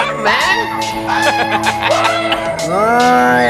Fuck man.